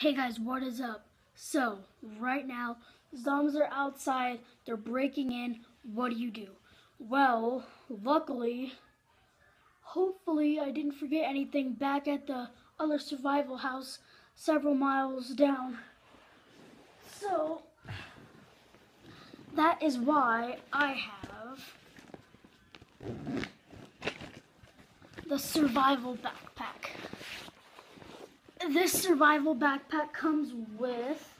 Hey guys, what is up? So, right now, zombies are outside, they're breaking in. What do you do? Well, luckily, hopefully, I didn't forget anything back at the other survival house several miles down. So, that is why I have the survival backpack this survival backpack comes with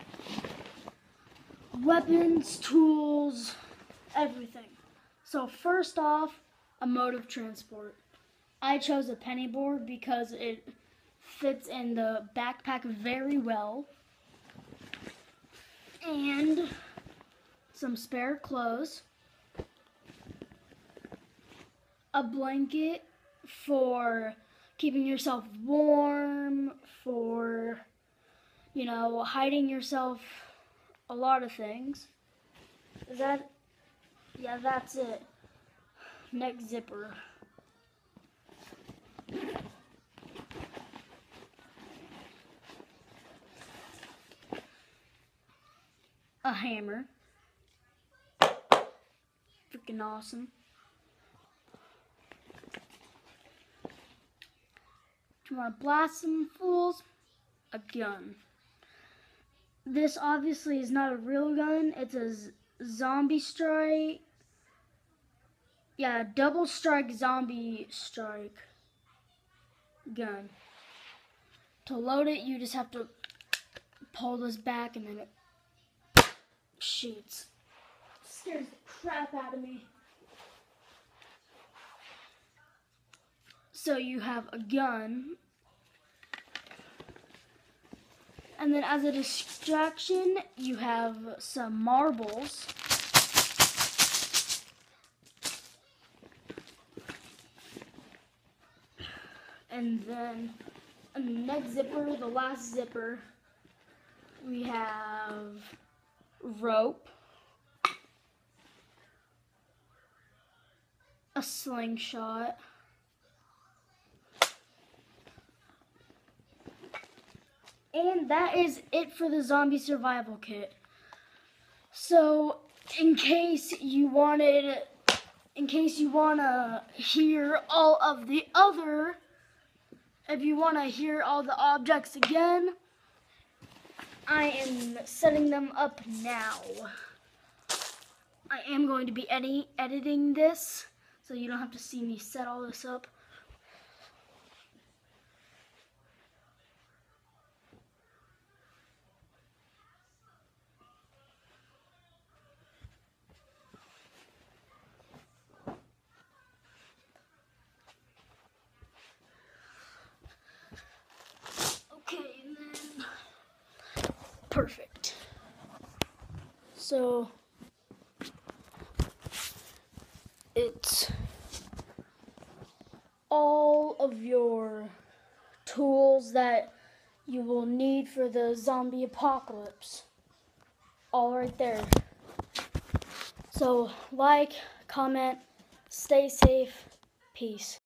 weapons, tools, everything. So first off, a mode of transport. I chose a penny board because it fits in the backpack very well. And some spare clothes. A blanket for keeping yourself warm, for, you know, hiding yourself, a lot of things. Is that, yeah, that's it. Neck zipper. A hammer. Freaking awesome. You want to blast some fools, a gun. This obviously is not a real gun. It's a zombie strike. Yeah, double strike zombie strike gun. To load it, you just have to pull this back and then it shoots. It scares the crap out of me. So you have a gun. And then as a distraction, you have some marbles. And then a neck zipper, the last zipper, we have rope, a slingshot, And that is it for the zombie survival kit. So, in case you wanted, in case you want to hear all of the other, if you want to hear all the objects again, I am setting them up now. I am going to be edi editing this, so you don't have to see me set all this up. Perfect. So it's all of your tools that you will need for the zombie apocalypse. All right there. So like, comment, stay safe, peace.